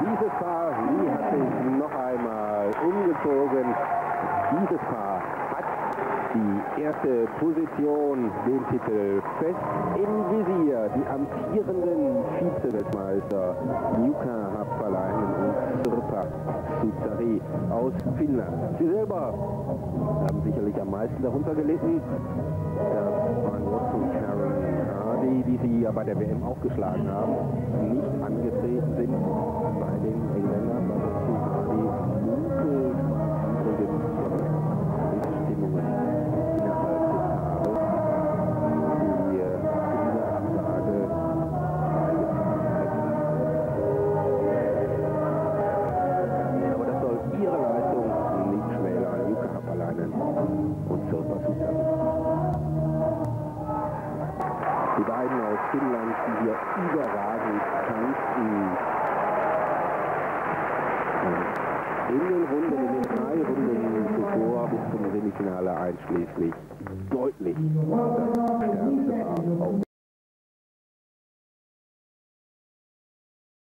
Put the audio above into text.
Dieses Paar, sie hat sich noch einmal umgezogen. Dieses Paar hat die erste Position, den Titel fest im Visier. Die amtierenden Vize-Weltmeister Jukka Happalainen und Sirpa Sutsari aus Finnland. Sie selber haben sicherlich am meisten darunter gelitten. Das waren Watson Karen Hardy, die sie ja bei der WM auch geschlagen haben, nicht angetreten und Sutsari. Die beiden aus Finnland, die hier überragend tanzten. In den Runden, in den drei Runden zuvor bis zum Semifinale einschließlich deutlich das stärkste Paar